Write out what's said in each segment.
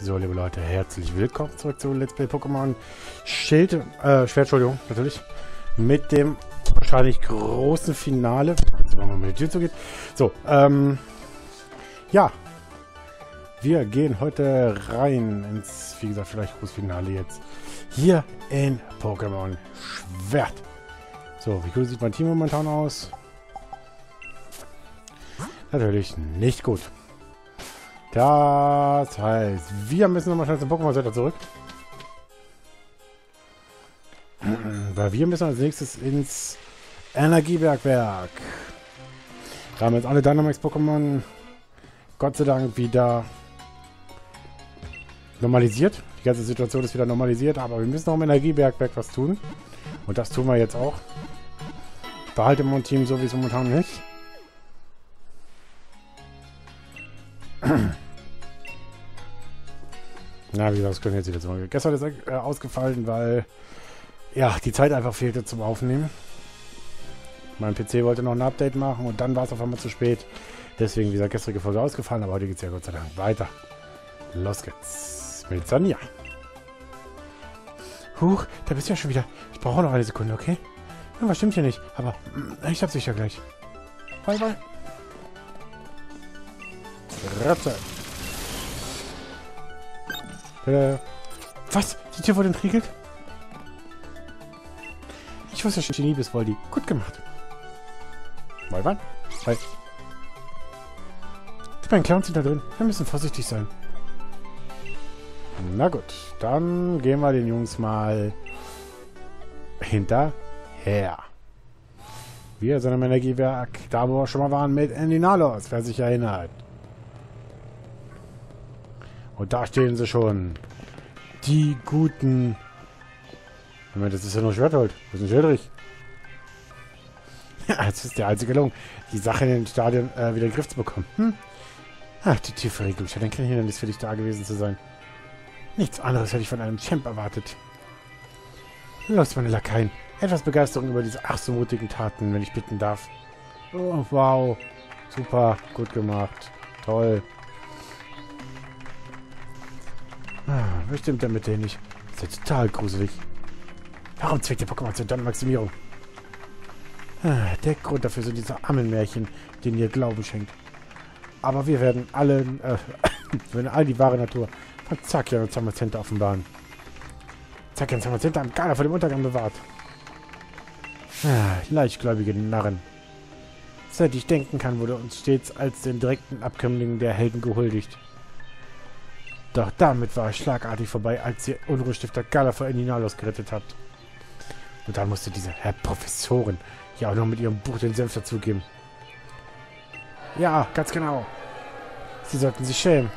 So, liebe Leute, herzlich willkommen zurück zu Let's Play Pokémon Schild, äh, Schwert, Entschuldigung, natürlich. Mit dem wahrscheinlich großen Finale. Jetzt machen wir mal die Tür zugeht. So, ähm, ja. Wir gehen heute rein ins, wie gesagt, vielleicht großes Finale jetzt. Hier in Pokémon Schwert. So, wie gut sieht mein Team momentan aus? Natürlich nicht gut. Das heißt, wir müssen nochmal schnell zum Pokémon Center zurück. Weil wir müssen als nächstes ins Energiebergwerk. Da haben jetzt alle Dynamax-Pokémon Gott sei Dank wieder normalisiert. Die ganze Situation ist wieder normalisiert, aber wir müssen auch im Energiebergwerk was tun. Und das tun wir jetzt auch. Behalte mein Team so wie es momentan nicht. Na, wie gesagt, das können jetzt wieder zurück. Gestern ist äh, ausgefallen, weil ja, die Zeit einfach fehlte zum Aufnehmen. Mein PC wollte noch ein Update machen und dann war es auf einmal zu spät. Deswegen, wie gesagt, gestrige Folge ausgefallen, aber heute geht es ja Gott sei Dank weiter. Los geht's. Mit Sanja. Huch, da bist du ja schon wieder. Ich brauche noch eine Sekunde, okay? Irgendwas stimmt hier nicht, aber ich hab's sicher gleich. Bye, bye. Ratze. Äh, was? Die Tür wurde entriegelt? Ich wusste schon, Genie bist, Voldi. Gut gemacht. Mal wann? Hi. Die beiden Clowns sind da drin. Wir müssen vorsichtig sein. Na gut, dann gehen wir den Jungs mal hinterher. Wir sind im Energiewerk, da wo wir schon mal waren mit Endinalos, wer sich erinnert. Und da stehen sie schon. Die guten. Moment, das ist ja nur Schwerthold. Wo ist denn Schildrich? Ja, das ist der einzige Gelungen, die Sache in den Stadion äh, wieder in den Griff zu bekommen. Hm? Ach, die tiefe Regelung. Hatte ein Hindernis für dich da gewesen zu sein. Nichts anderes hätte ich von einem Champ erwartet. Los, meine Lakaien. Etwas Begeisterung über diese ach so mutigen Taten, wenn ich bitten darf. Oh, wow. Super, gut gemacht. Toll. Ah, was stimmt denn nicht? Das ist ja total gruselig. Warum zweckt der Pokémon zur Maximierung? Ah, der Grund dafür sind diese Ammenmärchen, denen ihr Glauben schenkt. Aber wir werden allen, äh, wenn all die wahre Natur von Zakian und Zamazenta offenbaren. Zakian und Zamazenta haben Gala vor dem Untergang bewahrt. Ah, leichtgläubige Narren. Seit ich denken kann, wurde uns stets als den direkten Abkömmlingen der Helden gehuldigt. Doch damit war es schlagartig vorbei, als ihr Unruhestifter Gala vor Endinalos gerettet habt. Und dann musste diese Herr Professorin ja auch noch mit ihrem Buch den Senf dazugeben. Ja, ganz genau. Sie sollten sich schämen.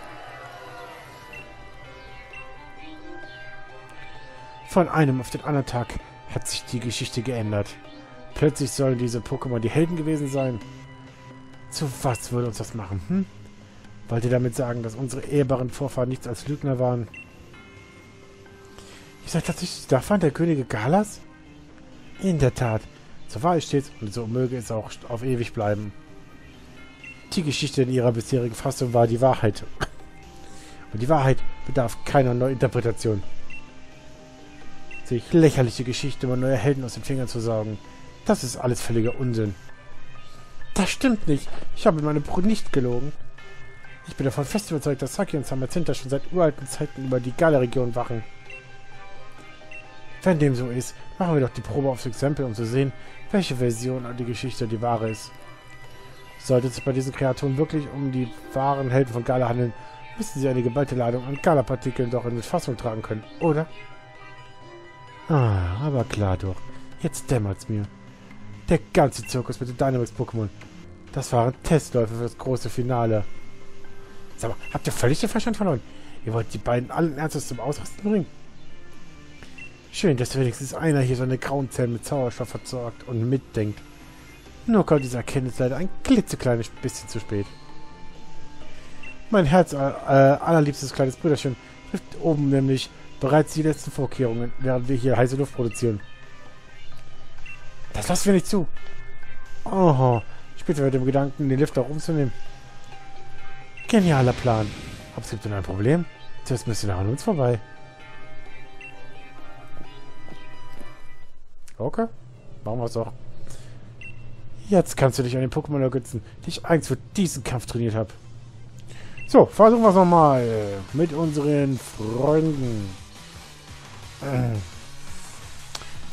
Von einem auf den anderen Tag hat sich die Geschichte geändert. Plötzlich sollen diese Pokémon die Helden gewesen sein. Zu was würde uns das machen, hm? Wollt ihr damit sagen, dass unsere ehrbaren Vorfahren nichts als Lügner waren? Ihr seid tatsächlich der Nachfahren der Könige Galas? In der Tat. So wahr es steht und so möge es auch auf ewig bleiben. Die Geschichte in ihrer bisherigen Fassung war die Wahrheit. Und die Wahrheit bedarf keiner Neuinterpretation. Sich lächerliche Geschichte über neue Helden aus den Fingern zu saugen. Das ist alles völliger Unsinn. Das stimmt nicht. Ich habe meine Brut nicht gelogen. Ich bin davon fest überzeugt, dass Saki und Samazinta schon seit uralten Zeiten über die Gala-Region wachen. Wenn dem so ist, machen wir doch die Probe aufs Exempel, um zu sehen, welche Version an die Geschichte die wahre ist. Sollte es bei diesen Kreaturen wirklich um die wahren Helden von Gala handeln, müssten sie eine geballte Ladung an Gala-Partikeln doch in Fassung tragen können, oder? Ah, aber klar doch. Jetzt dämmert's mir. Der ganze Zirkus mit den Dynamax-Pokémon. Das waren Testläufe für das große Finale. Sag mal, habt ihr völlig den Verstand verloren? Ihr wollt die beiden allen Ernstes zum Ausrasten bringen? Schön, dass wenigstens einer hier seine grauen Zellen mit Sauerstoff versorgt und mitdenkt. Nur kommt diese Erkenntnis leider ein klitzekleines bisschen zu spät. Mein Herz, äh, allerliebstes kleines Brüderchen, trifft oben nämlich bereits die letzten Vorkehrungen, während wir hier heiße Luft produzieren. Das lassen wir nicht zu. Oh, später mit dem Gedanken, den Lift auch umzunehmen. Genialer Plan. Aber es gibt denn ein Problem? Müsst ihr noch an uns vorbei. Okay. Machen wir es auch. Jetzt kannst du dich an den Pokémon ergötzen, die ich eigens für diesen Kampf trainiert habe. So, versuchen wir es nochmal mit unseren Freunden. Äh,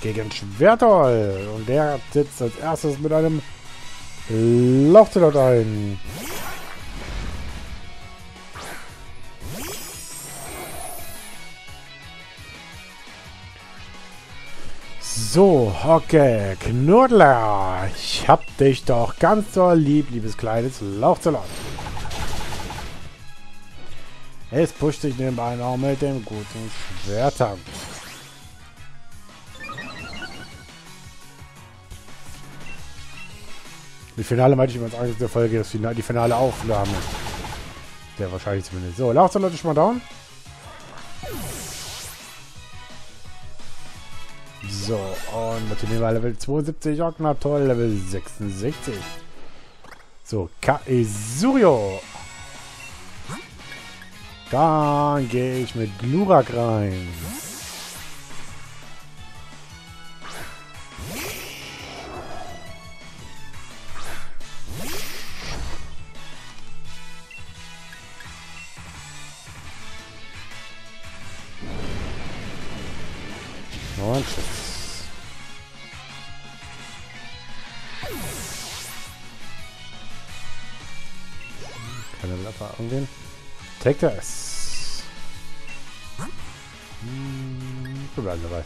gegen Schwertol. Und der sitzt als erstes mit einem Lauchzelot ein. So, okay, Knuddler. Ich hab dich doch ganz so lieb, liebes kleines Lauchzelot. Es pusht sich nebenbei auch mit dem guten Schwertern. Die Finale meinte ich übrigens in der Folge, das die finale Aufnahme. Der wahrscheinlich zumindest. So, Lauchzelot ist schon mal down. So, und Martineva Level 72, Ogna toll, Level 66. So, Kaesurio. Dann gehe ich mit Glurak rein. Und Lapper angehen. Take das. Hm, wir bleiben dabei.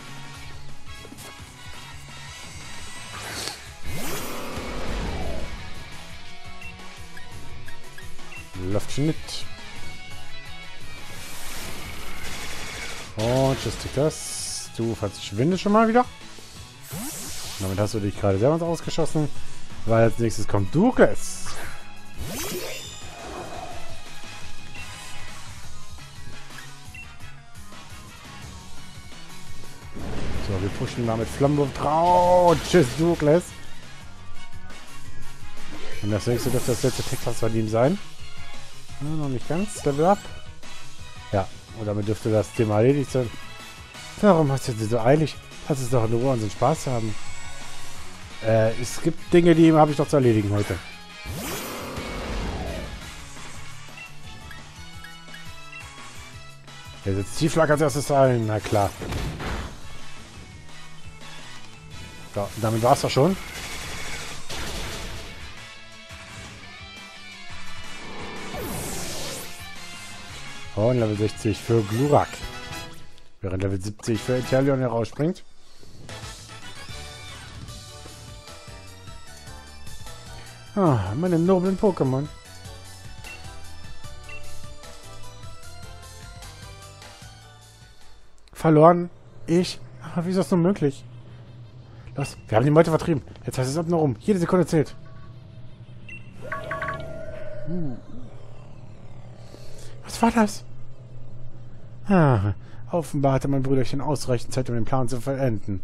Luftschnitt. Und tschüss, take das. Du verschwindest schon mal wieder. Damit hast du dich gerade selber ausgeschossen. Weil als nächstes kommt Douglas. Pushen mal mit Flammenwurf drauf. Tschüss, Douglas. Und das nächste dürfte das letzte Texas von ihm sein. Ja, noch nicht ganz. Level up. Ja, und damit dürfte das Thema erledigt sein. Warum hast du so eilig? Lass es doch in Ruhe unseren Spaß haben. Äh, es gibt Dinge, die habe ich noch zu erledigen heute. Er setzt Tieflag als erstes ein. Na klar. So, damit war es doch schon. Und Level 60 für Glurak. Während Level 70 für Italion herausspringt. Ah, meine noblen Pokémon. Verloren. Ich. Aber wie ist das nun möglich? Los, wir haben die Meute vertrieben. Jetzt heißt es ab nur rum. Jede Sekunde zählt. Uh. Was war das? Ah, offenbar hatte mein Brüderchen ausreichend Zeit, um den Plan zu vollenden.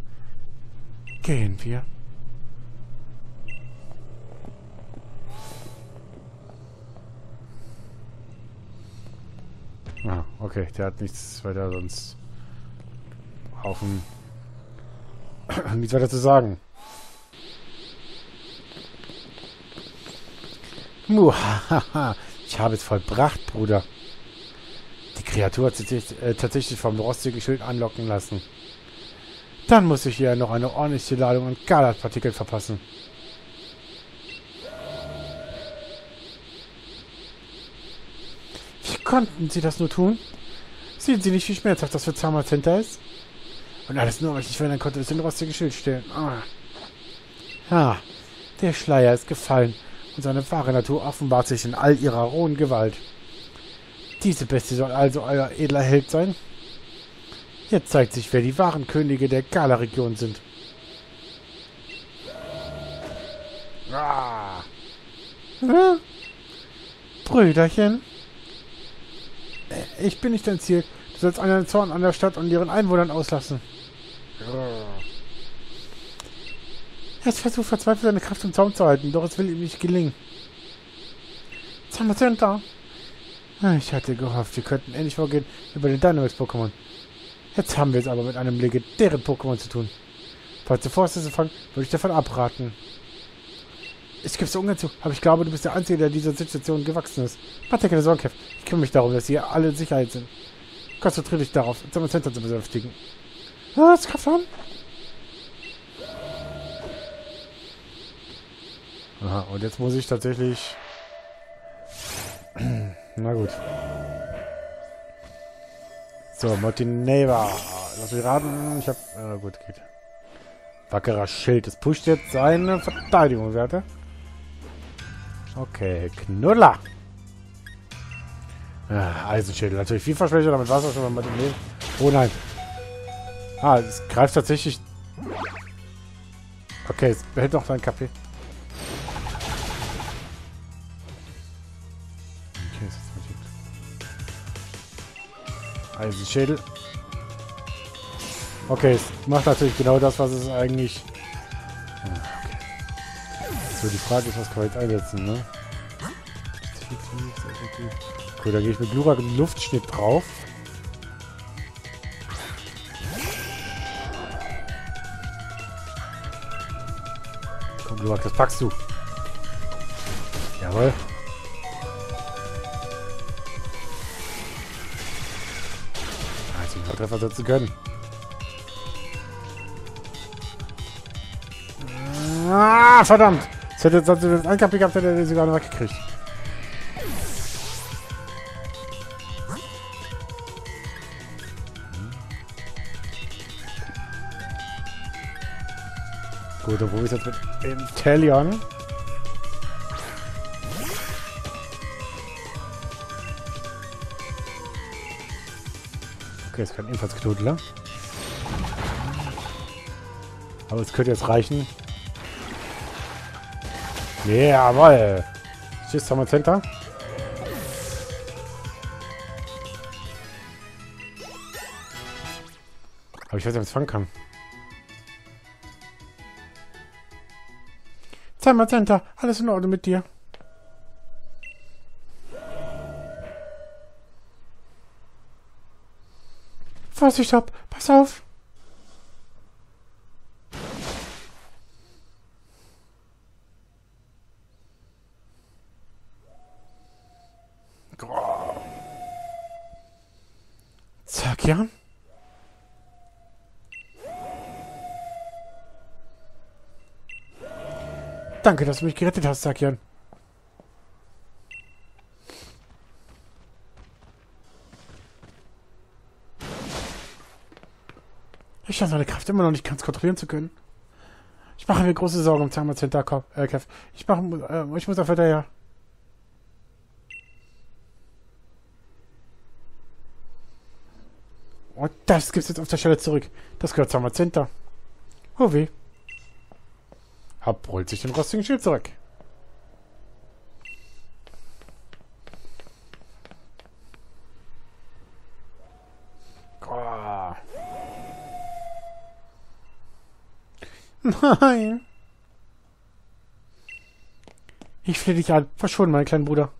Gehen wir. Ah, okay. Der hat nichts weiter sonst auf dem... nichts weiter zu sagen. Muhahaha. Ich habe es vollbracht, Bruder. Die Kreatur hat sich äh, tatsächlich vom rostigen Schild anlocken lassen. Dann muss ich ihr noch eine ordentliche Ladung an Galatpartikeln verpassen. Wie konnten sie das nur tun? Sehen Sie nicht, wie schmerzhaft das für Zamas hinter ist? Und alles nur, weil ich nicht verhindern konnte, dass sie den rostigen Schild stellen. Ah. ah, der Schleier ist gefallen und seine wahre Natur offenbart sich in all ihrer rohen Gewalt. Diese Bestie soll also euer edler Held sein? Jetzt zeigt sich, wer die wahren Könige der Gala-Region sind. Ah. Hm? Brüderchen? Äh, ich bin nicht dein Ziel. Du sollst einen Zorn an der Stadt und ihren Einwohnern auslassen. Jetzt versucht verzweifelt seine Kraft im Zaum zu halten, doch es will ihm nicht gelingen. Zamazenta, Ah, Ich hatte gehofft, wir könnten endlich vorgehen über den Dynamax-Pokémon. Jetzt haben wir es aber mit einem legendären Pokémon zu tun. Falls du vorhast, zu fangen, würde ich davon abraten. Ich gebe es ungern zu, aber ich glaube, du bist der Einzige, der dieser Situation gewachsen ist. Mach dir keine Sorgen, Kev. Ich kümmere mich darum, dass sie alle in Sicherheit sind. Konzentriere dich darauf, Center zu besänftigen. Was, Kaplan? Aha, und jetzt muss ich tatsächlich... Na gut. So, Montenegro. Lass mich raten. Ich hab... Äh, gut, geht. Wackerer Schild. Es pusht jetzt seine Verteidigung, Werte. Okay, Knuller. Ah, Eisenschädel. Natürlich viel Versprecher, damit auch schon mal mit Leben. Oh nein. Ah, es greift tatsächlich... Okay, es behält noch sein KP. Okay, ist jetzt richtig. Eisenschädel. Okay, es macht natürlich genau das, was es eigentlich... Okay. So, die Frage ist, was kann man jetzt einsetzen, ne? Cool, dann gehe ich mit Glurak im Luftschnitt drauf. Glurak, das packst du. Jawohl. Also, ich Treffer setzen können. Ah, verdammt! Das hätte sonst das Ankapi gehabt, hätte er sogar noch weggekriegt. Wo ist jetzt mit Intellion? Okay, es kann ebenfalls Knudler. Aber es könnte jetzt reichen. Jawoll. Tschüss, Summer Center. Aber ich weiß nicht, ob ich es fangen kann. Summer Center, alles in Ordnung mit dir. Vorsicht, Hop, pass auf. Zack, ja. Danke, dass du mich gerettet hast, Sakian. Ich scheine seine Kraft immer noch nicht ganz kontrollieren zu können. Ich mache mir große Sorgen um Zangma Center, äh, Kev. Ich, mache, äh, ich muss auf hinterher. Und das gibt's jetzt auf der Stelle zurück. Das gehört zum Center. Oh weh. Hab holt sich den rostigen Schild zurück. Oh. Nein. Ich flehe dich an. Verschwunden, mein kleiner Bruder.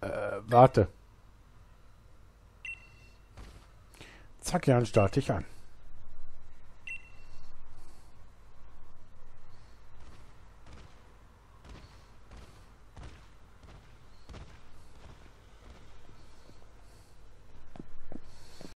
Äh, warte. Zack, Jan, starte ich an.